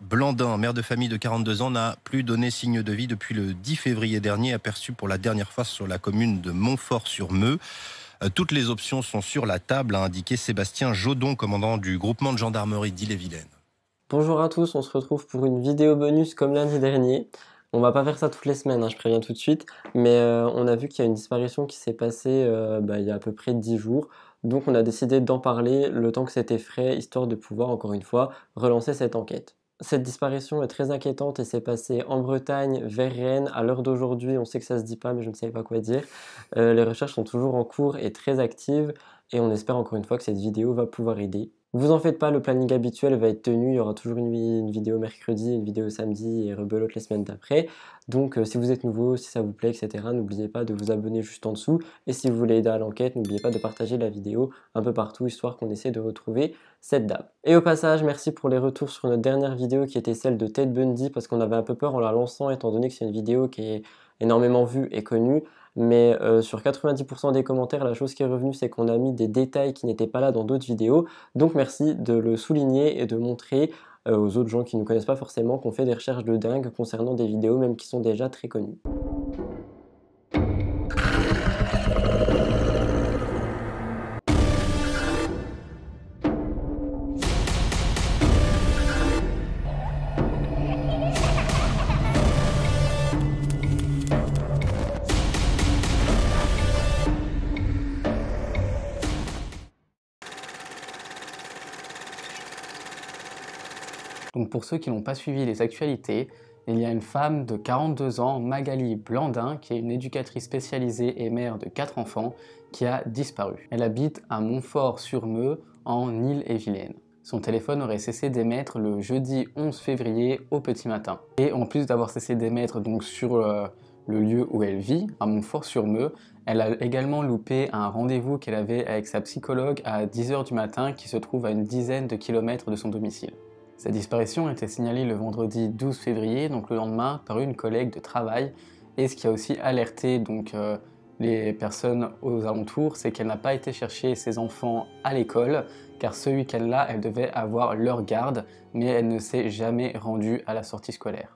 Blandin, mère de famille de 42 ans, n'a plus donné signe de vie depuis le 10 février dernier, aperçu pour la dernière fois sur la commune de Montfort-sur-Meux. Euh, toutes les options sont sur la table, a indiqué Sébastien Jodon, commandant du groupement de gendarmerie d'Ille-et-Vilaine. Bonjour à tous, on se retrouve pour une vidéo bonus comme lundi dernier. On va pas faire ça toutes les semaines, hein, je préviens tout de suite, mais euh, on a vu qu'il y a une disparition qui s'est passée euh, bah, il y a à peu près 10 jours. Donc on a décidé d'en parler le temps que c'était frais, histoire de pouvoir, encore une fois, relancer cette enquête. Cette disparition est très inquiétante et s'est passée en Bretagne, vers Rennes. À l'heure d'aujourd'hui, on sait que ça se dit pas, mais je ne savais pas quoi dire. Euh, les recherches sont toujours en cours et très actives, et on espère encore une fois que cette vidéo va pouvoir aider. Vous en faites pas, le planning habituel va être tenu. Il y aura toujours une, vidéo mercredi, une vidéo samedi et rebelote les semaines d'après. Donc euh, si vous êtes nouveau, si ça vous plaît, etc., n'oubliez pas de vous abonner juste en dessous. Et si vous voulez aider à l'enquête, n'oubliez pas de partager la vidéo un peu partout, histoire qu'on essaie de retrouver cette dame. Et au passage, merci pour les retours sur notre dernière vidéo qui était celle de Ted Bundy, parce qu'on avait un peu peur en la lançant, étant donné que c'est une vidéo qui est énormément vue et connue mais euh, sur 90% des commentaires, la chose qui est revenue, c'est qu'on a mis des détails qui n'étaient pas là dans d'autres vidéos. Donc merci de le souligner et de montrer euh, aux autres gens qui ne connaissent pas forcément qu'on fait des recherches de dingue concernant des vidéos même qui sont déjà très connues. Donc pour ceux qui n'ont pas suivi les actualités, il y a une femme de 42 ans, Magali Blandin, qui est une éducatrice spécialisée et mère de 4 enfants, qui a disparu. Elle habite à Montfort-sur-Meux, en Île-et-Vilaine. Son téléphone aurait cessé d'émettre le jeudi 11 février au petit matin. Et en plus d'avoir cessé d'émettre donc sur euh, le lieu où elle vit, à Montfort-sur-Meux, elle a également loupé un rendez-vous qu'elle avait avec sa psychologue à 10h du matin qui se trouve à une dizaine de kilomètres de son domicile. Sa disparition a été signalée le vendredi 12 février, donc le lendemain, par une collègue de travail. Et ce qui a aussi alerté donc, euh, les personnes aux alentours, c'est qu'elle n'a pas été chercher ses enfants à l'école, car ce week-end-là, elle devait avoir leur garde, mais elle ne s'est jamais rendue à la sortie scolaire.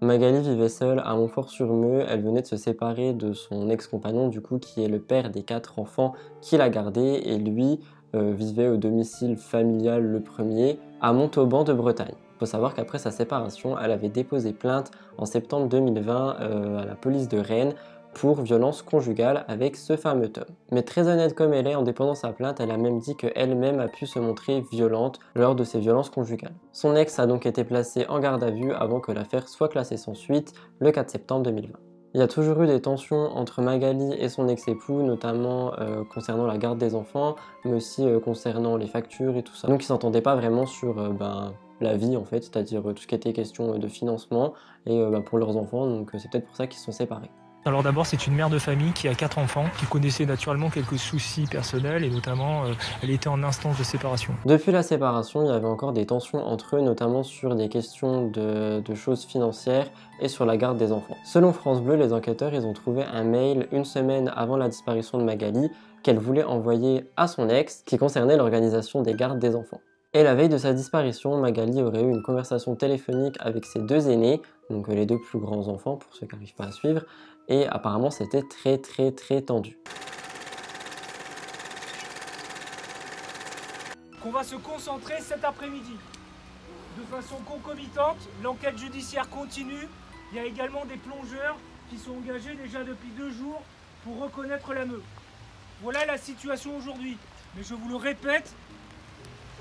Magali vivait seule à Montfort-sur-Meux, elle venait de se séparer de son ex-compagnon du coup qui est le père des quatre enfants qui l'a gardé et lui vivait au domicile familial le premier à Montauban de Bretagne. Il faut savoir qu'après sa séparation, elle avait déposé plainte en septembre 2020 euh, à la police de Rennes pour violence conjugale avec ce fameux Tom. Mais très honnête comme elle est, en déposant sa plainte, elle a même dit qu'elle-même a pu se montrer violente lors de ces violences conjugales. Son ex a donc été placé en garde à vue avant que l'affaire soit classée sans suite le 4 septembre 2020. Il y a toujours eu des tensions entre Magali et son ex-époux, notamment euh, concernant la garde des enfants, mais aussi euh, concernant les factures et tout ça. Donc ils s'entendaient pas vraiment sur euh, ben, la vie en fait, c'est-à-dire tout ce qui était question de financement et ben, pour leurs enfants, donc c'est peut-être pour ça qu'ils se sont séparés. Alors d'abord, c'est une mère de famille qui a quatre enfants, qui connaissait naturellement quelques soucis personnels et notamment, euh, elle était en instance de séparation. Depuis la séparation, il y avait encore des tensions entre eux, notamment sur des questions de, choses financières et sur la garde des enfants. Selon France Bleu, les enquêteurs, ils ont trouvé un mail une semaine avant la disparition de Magali qu'elle voulait envoyer à son ex qui concernait l'organisation des gardes des enfants. Et la veille de sa disparition, Magali aurait eu une conversation téléphonique avec ses deux aînés, donc les deux plus grands enfants pour ceux qui n'arrivent pas à suivre, et apparemment c'était très très très tendu. On va se concentrer cet après-midi. De façon concomitante, l'enquête judiciaire continue. Il y a également des plongeurs qui sont engagés déjà depuis deux jours pour reconnaître la meute. Voilà la situation aujourd'hui. Mais je vous le répète,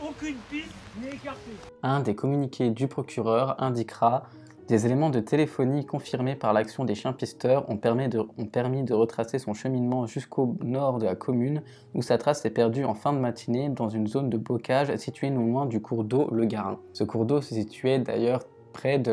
aucune piste n'est écartée. Un des communiqués du procureur indiquera des éléments de téléphonie confirmés par l'action des chiens pisteurs ont permis, de, retracer son cheminement jusqu'au nord de la commune, où sa trace s'est perdue en fin de matinée dans une zone de bocage située non loin du cours d'eau Le Garin. Ce cours d'eau se situait d'ailleurs près de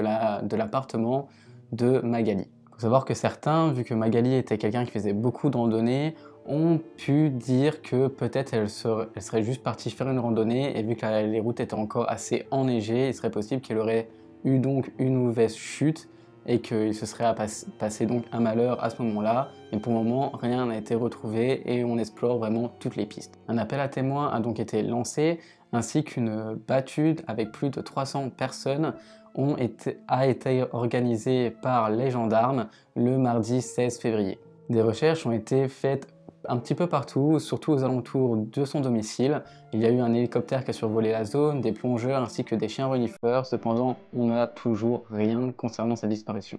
l'appartement de, Magali. Il faut savoir que certains, vu que Magali était quelqu'un qui faisait beaucoup de randonnées, ont pu dire que peut-être elle, serait juste partie faire une randonnée et vu que les routes étaient encore assez enneigées, il serait possible qu'elle aurait eu donc une mauvaise chute et qu'il se serait passé donc un malheur à ce moment-là. Mais pour le moment, rien n'a été retrouvé et on explore vraiment toutes les pistes. Un appel à témoins a donc été lancé ainsi qu'une battue avec plus de 300 personnes ont été, a été organisée par les gendarmes le mardi 16 février. Des recherches ont été faites un petit peu partout, surtout aux alentours de son domicile. Il y a eu un hélicoptère qui a survolé la zone, des plongeurs ainsi que des chiens renifleurs. Cependant, on n'a toujours rien concernant sa disparition.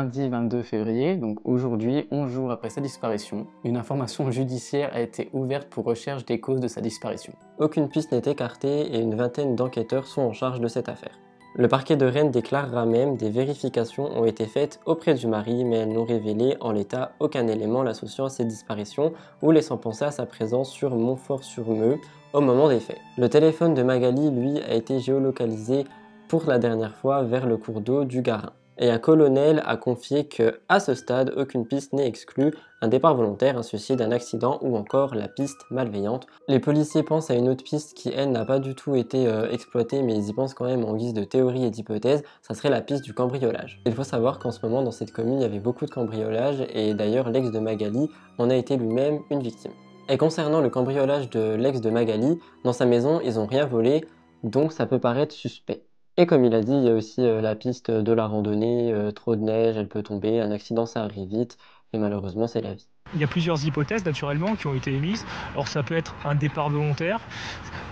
Lundi 22 février, donc aujourd'hui, 11 jours après sa disparition, une information judiciaire a été ouverte pour recherche des causes de sa disparition. Aucune piste n'est écartée et une vingtaine d'enquêteurs sont en charge de cette affaire. Le parquet de Rennes déclarera même des vérifications ont été faites auprès du mari, mais elles n'ont révélé en l'état aucun élément l'associant à cette disparition ou laissant penser à sa présence sur Montfort-sur-Meux au moment des faits. Le téléphone de Magali, lui, a été géolocalisé pour la dernière fois vers le cours d'eau du Garin et un colonel a confié que, à ce stade, aucune piste n'est exclue, un départ volontaire, un suicide, un accident ou encore la piste malveillante. Les policiers pensent à une autre piste qui, elle, n'a pas du tout été euh, exploitée, mais ils y pensent quand même en guise de théorie et d'hypothèse, ça serait la piste du cambriolage. Il faut savoir qu'en ce moment, dans cette commune, il y avait beaucoup de cambriolage, et d'ailleurs, l'ex de Magali en a été lui-même une victime. Et concernant le cambriolage de l'ex de Magali, dans sa maison, ils n'ont rien volé, donc ça peut paraître suspect. Et comme il a dit, il y a aussi euh, la piste de la randonnée, euh, trop de neige, elle peut tomber, un accident ça arrive vite, et malheureusement c'est la vie. Il y a plusieurs hypothèses naturellement qui ont été émises. Alors ça peut être un départ volontaire,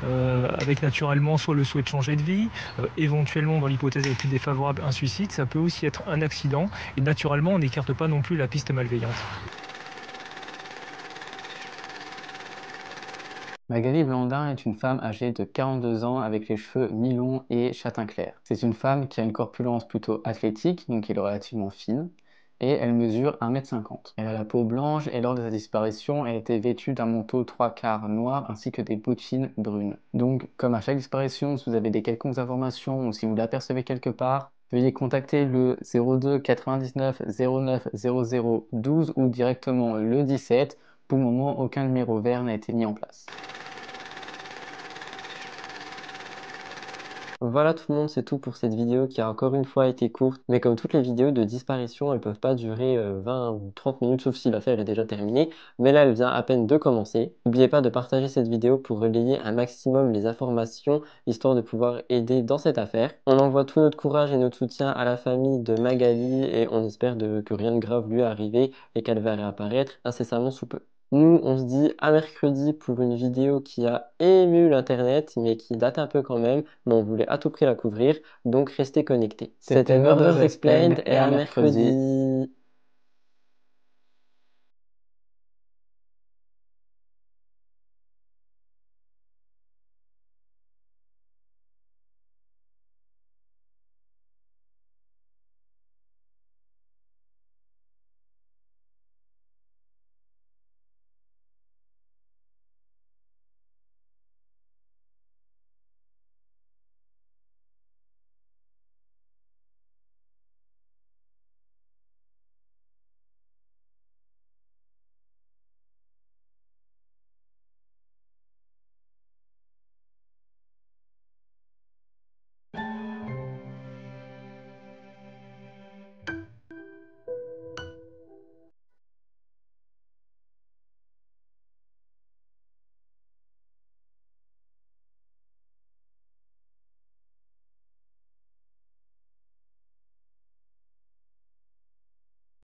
euh, avec naturellement soit le souhait de changer de vie, éventuellement dans l'hypothèse la plus défavorable un suicide, ça peut aussi être un accident, et naturellement on n'écarte pas non plus la piste malveillante. Magali Blandin est une femme âgée de 42 ans avec les cheveux mi-longs et châtain clair. C'est une femme qui a une corpulence plutôt athlétique, donc elle est relativement fine, et elle mesure 1m50. Elle a la peau blanche et lors de sa disparition, elle était vêtue d'un manteau trois quarts noir ainsi que des bottines brunes. Donc, comme à chaque disparition, si vous avez des quelconques informations ou si vous l'apercevez quelque part, veuillez contacter le 02 99 09 00 12 ou directement le 17. Pour le moment, aucun numéro vert n'a été mis en place. Voilà tout le monde, c'est tout pour cette vidéo qui a encore une fois été courte. Mais comme toutes les vidéos de disparition, elles peuvent pas durer 20 euh, ou 30 minutes sauf si l'affaire est déjà terminée. Mais là, elle vient à peine de commencer. N'oubliez pas de partager cette vidéo pour relayer un maximum les informations, histoire de pouvoir aider dans cette affaire. On envoie tout notre courage et notre soutien à la famille de Magali et on espère que rien de grave lui est arrivé et qu'elle va réapparaître incessamment sous peu. Nous, on se dit à mercredi pour une vidéo qui a ému l'internet, mais qui date un peu quand même, mais on voulait à tout prix la couvrir, donc restez connectés. C'était Murder Explained et à mercredi.